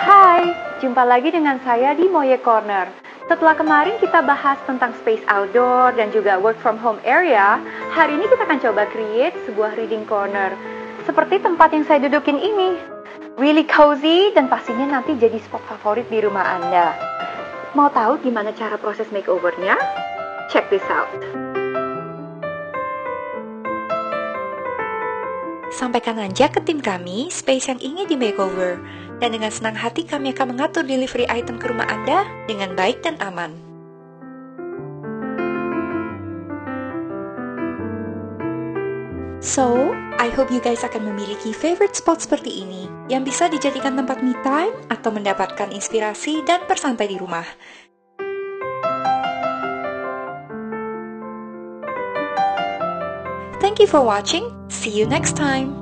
Hai, jumpa lagi dengan saya di Moye Corner. Setelah kemarin kita bahas tentang space outdoor dan juga work from home area, hari ini kita akan coba create sebuah reading corner. Seperti tempat yang saya dudukin ini. Really cozy dan pastinya nanti jadi spot favorit di rumah Anda. Mau tahu gimana cara proses makeovernya? Check this out. Sampaikan aja ke tim kami space yang ingin di makeover. Dan dengan senang hati kami akan mengatur delivery item ke rumah Anda dengan baik dan aman. So, I hope you guys akan memiliki favorite spot seperti ini yang bisa dijadikan tempat me time atau mendapatkan inspirasi dan bersantai di rumah. Thank you for watching. See you next time.